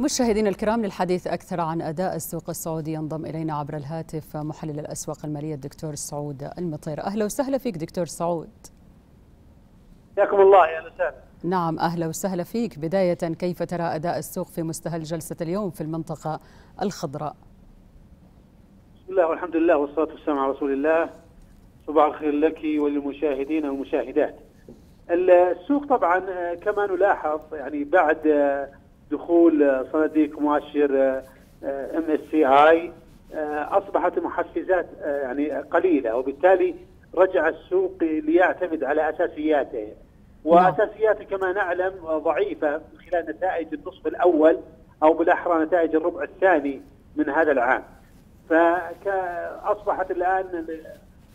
مشاهدينا الكرام للحديث أكثر عن أداء السوق السعودي ينضم إلينا عبر الهاتف محلل الأسواق المالية الدكتور سعود المطير. أهلا وسهلا فيك دكتور سعود. حياكم الله يا وسهلا. نعم أهلا وسهلا فيك. بداية كيف ترى أداء السوق في مستهل جلسة اليوم في المنطقة الخضراء؟ بسم الله والحمد لله والصلاة والسلام على رسول الله. صباح الخير لك وللمشاهدين والمشاهدات. السوق طبعا كما نلاحظ يعني بعد دخول صناديق مؤشر MSCI أصبحت المحفزات يعني قليلة وبالتالي رجع السوق ليعتمد على أساسياته. وأساسياته كما نعلم ضعيفة من خلال نتائج النصف الأول أو بالأحرى نتائج الربع الثاني من هذا العام. فاصبحت الآن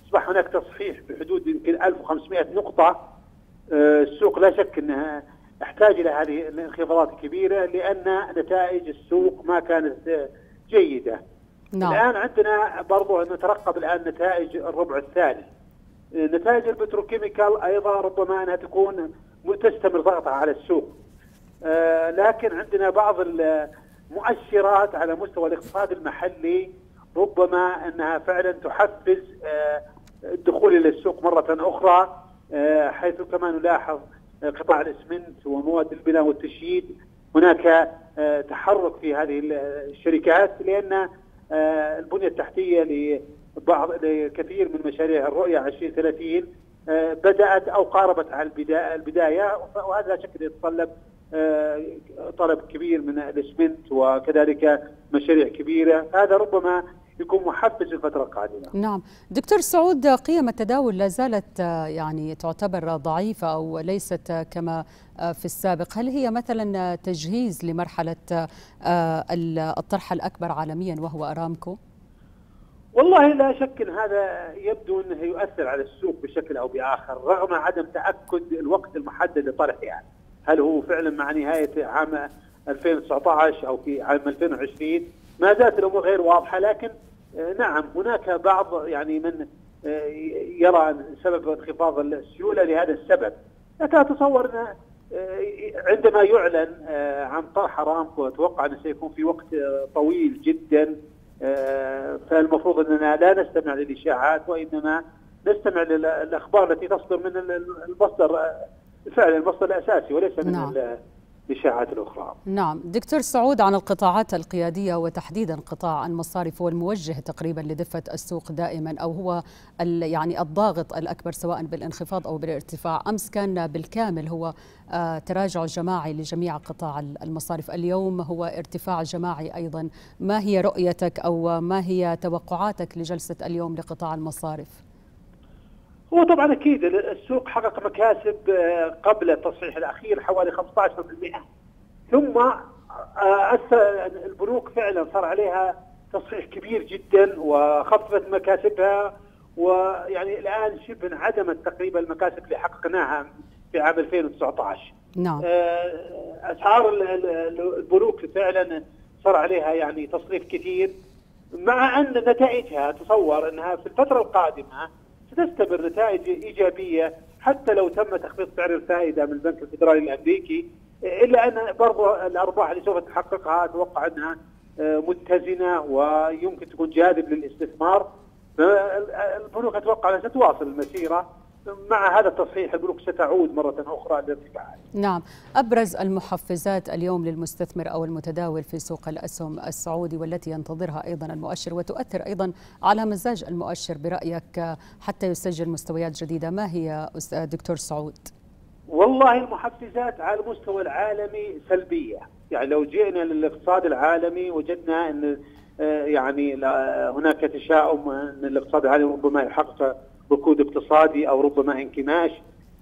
أصبح هناك تصحيح بحدود يمكن 1500 نقطة السوق لا شك إنها أحتاج إلى هذه الانخفاضات الكبيرة لأن نتائج السوق ما كانت جيدة. نعم. الآن عندنا برضو نترقب الآن نتائج الربع الثاني. نتائج البتروكيميكال أيضا ربما أنها تكون تستمر ضغطها على السوق. آه لكن عندنا بعض المؤشرات على مستوى الاقتصاد المحلي ربما أنها فعلا تحفز آه الدخول إلى السوق مرة أخرى آه حيث كما نلاحظ قطاع الاسمنت ومواد البناء والتشييد. هناك تحرك في هذه الشركات لأن البنية التحتية لبعض لكثير من مشاريع الرؤية 2030 بدأت أو قاربت على البداية وهذا شك يتطلب طلب كبير من الاسمنت وكذلك مشاريع كبيرة. هذا ربما يكون محفز الفترة القادمه. نعم، دكتور سعود قيم التداول لا زالت يعني تعتبر ضعيفة أو ليست كما في السابق، هل هي مثلا تجهيز لمرحلة الطرح الأكبر عالميا وهو أرامكو؟ والله لا شك إن هذا يبدو إنه يؤثر على السوق بشكل أو بآخر رغم عدم تأكد الوقت المحدد لطرحه يعني. هل هو فعلا مع نهاية عام 2019 أو في عام 2020 ما زالت الأمور غير واضحة لكن نعم هناك بعض يعني من يرى سبب انخفاض السيولة لهذا السبب لكن أتصور أن عندما يعلن عن طرح ارامكو أتوقع أنه سيكون في وقت طويل جدا فالمفروض أننا لا نستمع للإشاعات وإنما نستمع للأخبار التي تصدر من المصدر فعلا المصدر الأساسي وليس من نعم. الاشاعات الاخرى. نعم، دكتور سعود عن القطاعات القيادية وتحديدا قطاع المصارف هو الموجه تقريبا لدفة السوق دائما أو هو يعني الضاغط الأكبر سواء بالانخفاض أو بالارتفاع، أمس كان بالكامل هو تراجع جماعي لجميع قطاع المصارف، اليوم هو ارتفاع جماعي أيضا، ما هي رؤيتك أو ما هي توقعاتك لجلسة اليوم لقطاع المصارف؟ هو طبعا أكيد السوق حقق مكاسب قبل التصحيح الأخير حوالي 15% ثم البنوك فعلا صار عليها تصحيح كبير جدا وخفضت مكاسبها ويعني الآن شبه انعدمت تقريبا المكاسب اللي حققناها في عام 2019 نعم. أسعار البنوك فعلا صار عليها يعني تصريف كثير مع أن نتائجها اتصور أنها في الفترة القادمة ستستمر نتائج إيجابية حتى لو تم تخفيض سعر الفائدة من البنك الفدرالي الأمريكي إلا أن برضو الأرباح اللي سوف تحققها أتوقع أنها متزنة ويمكن تكون جاذب للاستثمار. البنوك أتوقع أنها ستواصل المسيرة مع هذا التصحيح البنوك ستعود مرة أخرى للارتفاعات نعم. أبرز المحفزات اليوم للمستثمر أو المتداول في سوق الأسهم السعودي والتي ينتظرها أيضا المؤشر وتؤثر أيضا على مزاج المؤشر برأيك حتى يسجل مستويات جديدة. ما هي دكتور سعود؟ والله المحفزات على المستوى العالمي سلبية. يعني لو جئنا للاقتصاد العالمي وجدنا أن يعني هناك تشاؤم أن الاقتصاد العالمي ربما يحقق ركود اقتصادي أو ربما انكماش.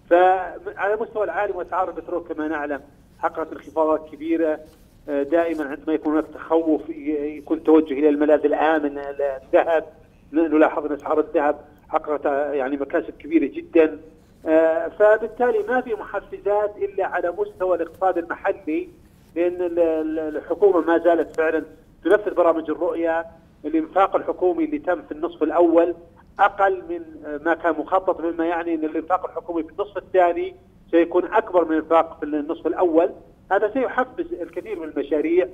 فعلى مستوى العالم واسعار البترول كما نعلم حققت انخفاضات كبيرة. دائما عندما يكون هناك تخوف يكون توجه إلى الملاذ الآمن الذهب نلاحظ أن أسعار الذهب حققت يعني مكاسب كبيرة جدا. فبالتالي ما في محفزات إلا على مستوى الاقتصاد المحلي لأن الحكومة ما زالت فعلا تنفذ برامج الرؤية. الإنفاق الحكومي اللي تم في النصف الأول أقل من ما كان مخطط مما يعني إن الإنفاق الحكومي في النصف الثاني سيكون أكبر من الإنفاق في النصف الأول. هذا سيحفز الكثير من المشاريع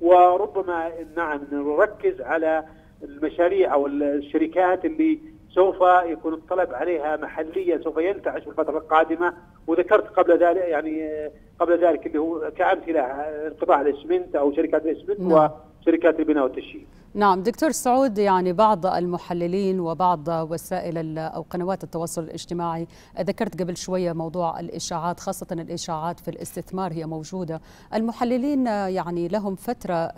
وربما نعم نركز على المشاريع أو الشركات اللي سوف يكون الطلب عليها محليا سوف ينتعش في الفترة القادمة. وذكرت قبل ذلك يعني قبل ذلك اللي هو كأمثلة قطاع الإسمنت أو شركات الإسمنت وشركات البناء والتشييد. نعم دكتور سعود يعني بعض المحللين وبعض وسائل أو قنوات التواصل الاجتماعي ذكرت قبل شوية موضوع الإشاعات خاصة الإشاعات في الاستثمار هي موجودة. المحللين يعني لهم فترة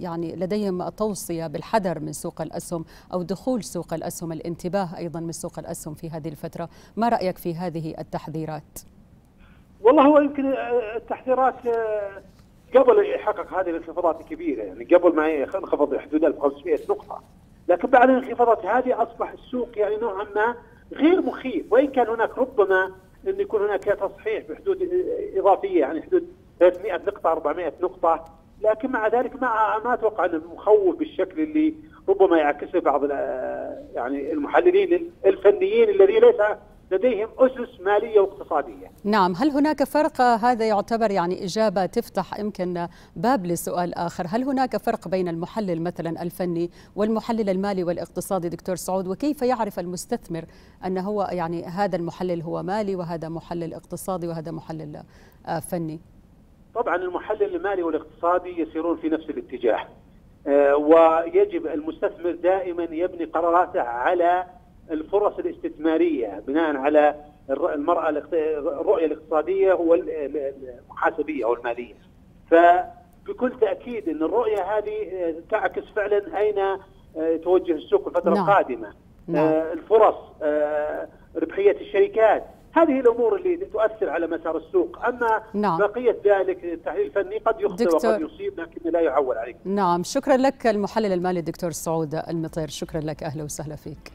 يعني لديهم توصية بالحذر من سوق الأسهم أو دخول سوق الأسهم الانتباه أيضا من سوق الأسهم في هذه الفترة. ما رأيك في هذه التحذيرات؟ والله هو يمكن التحذيرات قبل يحقق هذه الانخفاضات الكبيرة يعني قبل ما ينخفض حدود 1500 نقطة. لكن بعد الانخفاضات هذه أصبح السوق يعني نوعا ما غير مخيف. وإن كان هناك ربما أن يكون هناك تصحيح بحدود إضافية يعني حدود 300 نقطة 400 نقطة. لكن مع ذلك ما ما أتوقع أنه مخوف بالشكل اللي ربما يعكسه بعض يعني المحللين الفنيين الذي ليس لديهم أسس مالية واقتصادية. نعم هل هناك فرق؟ هذا يعتبر يعني إجابة تفتح يمكن باب لسؤال آخر. هل هناك فرق بين المحلل مثلا الفني والمحلل المالي والاقتصادي دكتور سعود؟ وكيف يعرف المستثمر أن هو يعني هذا المحلل هو مالي وهذا محلل اقتصادي وهذا محلل فني؟ طبعا المحلل المالي والاقتصادي يسيرون في نفس الاتجاه. ويجب المستثمر دائما يبني قراراته على الفرص الاستثمارية بناء على المرأة الرؤية الاقتصادية والمحاسبيه أو المالية. فبكل تأكيد إن الرؤية هذه تعكس فعلا أين توجه السوق الفترة نعم. القادمة. نعم. الفرص ربحية الشركات هذه الأمور اللي تؤثر على مسار السوق، أما نعم. بقية ذلك التحليل الفني قد يخطئ وقد يصيب لكن لا يعول عليك. نعم، شكرا لك المحلل المالي الدكتور سعود المطير، شكرا لك أهلا وسهلا فيك.